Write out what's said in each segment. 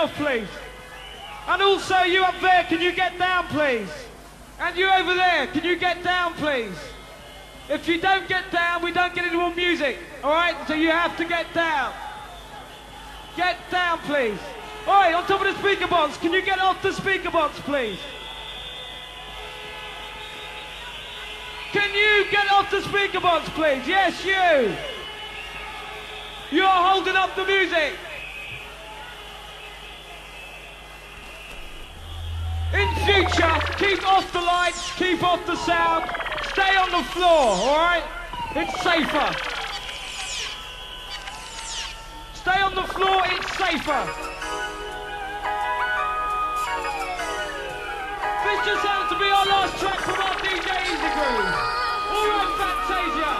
off, please. And also, you up there, can you get down, please? And you over there, can you get down, please? If you don't get down, we don't get any more music. All right? So you have to get down. Get down, please. All right, on top of the speaker box, can you get off the speaker box, please? Can you get off the speaker box, please? Yes, you. You're holding up the music. In future, keep off the lights, keep off the sound, stay on the floor, alright? It's safer. Stay on the floor, it's safer. This just happens to be our last track from our DJ Easygroove. Alright, Fantazia,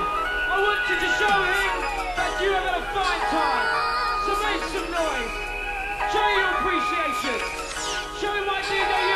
I want you to show him that you have had a fine time. So make some noise. Show your appreciation. Show him why DJ